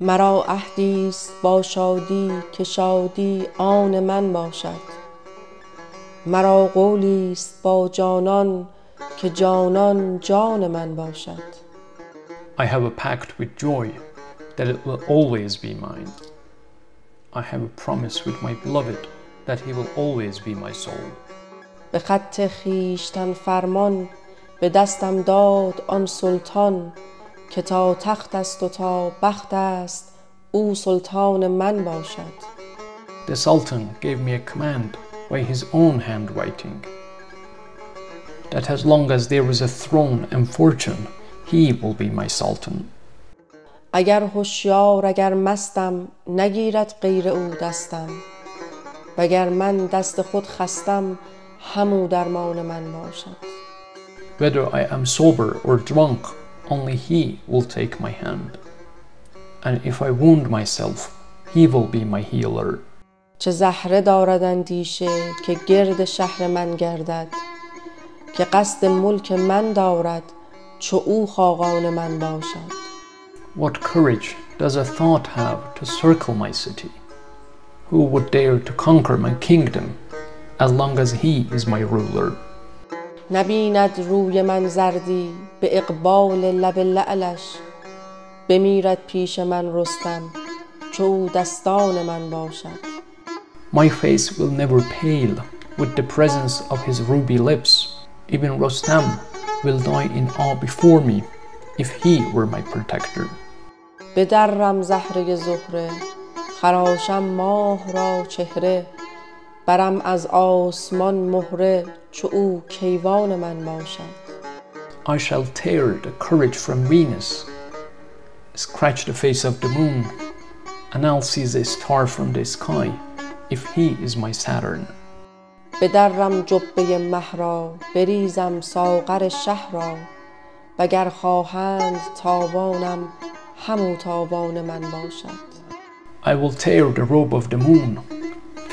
مرا عهدی است با شادی که شادی آن من باشد مرا قولی است با جانان که جانان جان من باشد I have a pact with joy that it will always be mine. I have a promise with my beloved that he will always be my soul. به خط خویشتن فرمان به دستم داد آن سلطان که تا تخت است و تا بخت است او سلطان من باشد The Sultan gave me a command by his own handwriting that as long as there is a throne and fortune, he will be my Sultan. اگر هوشیار اگر مستم نگیرد غیر او دستم وگر من دست خود خستم همو درمان من باشد Whether I am sober or drunk, only he will take my hand. And if I wound myself, he will be my healer. چه زهره دارد اندیشه که گرد شهر من گردد که قصد ملک من دارد چو او خاقان من باشد What courage does a thought have to circle my city? Who would dare to conquer my kingdom as long as he is my ruler? نبیند روی من زردی به اقبال لب لعلش بمیرد پیش من رستم چو او دستان من باشد My face will never pale with the presence of his ruby lips. Even Rostam will die in awe before me if he were my protector. بدرم زهره زهره خراشم ماه را چهره برم از آسمان مهره چو او کیوان من باشد I shall tear the courage from Venus, scratch the face of the moon, and I'll seize a star from the sky if he is my Saturn. بدرم جبه مه را بریزم ساغر شه را وگر خواهند تاوانم همو تاوان من باشد I will tear the robe of the moon,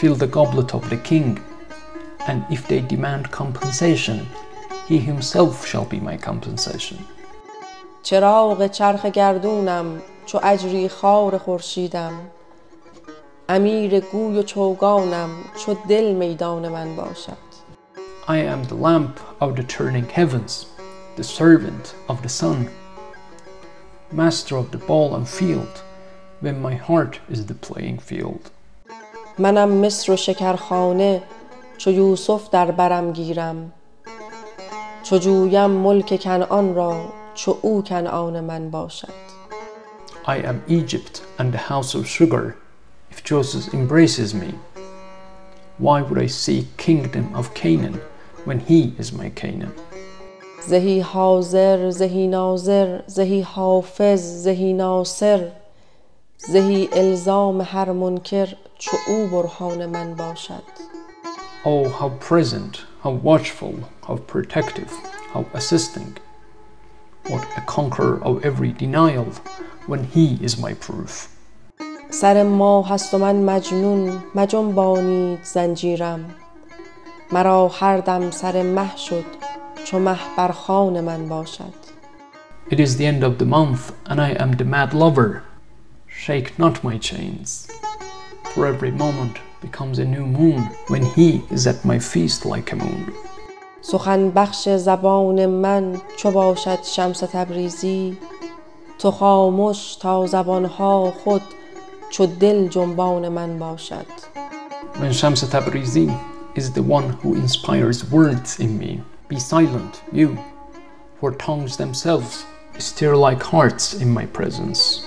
fill the goblet of the king, and if they demand compensation, he himself shall be my compensation. چراغ چرخ گردونم چو اجری خار خورشیدم امیر گوی و چوگانم چو دل میدان من باشد I am the lamp of the turning heavens, the servant of the sun, master of the ball and field, when my heart is the playing field. منم مصر و شکرخانه چو یوسف در برم گیرم چو جویم ملک کنعان را چو او کنعان من باشد I am Egypt and the house of sugar, if Joseph embraces me. Why would I seek kingdom of Canaan when he is my Canaan? زهی حاضر زهی ناظر زهی حافظ زهی ناصر زهی الزام هر منکر چو او برهان من باشد Oh, how present, how watchful, how protective, how assisting. What a conqueror of every denial when he is my proof. سر ماه هست و من مجنون مجنبانید زنجیرم مرا هر دم سر مه شد چو مه بر خوان من باشد It is the end of the month, and I am the mad lover. Shake not my chains, for every moment becomes a new moon when he is at my feast like a moon. سخن بخش زبان من چو باشد شمس تبریزی تو خامش تا زبانها خود چو دل جنبان من باشد When Shams Tabrizi is the one who inspires words in me, be silent, you, for tongues themselves stir like hearts in my presence.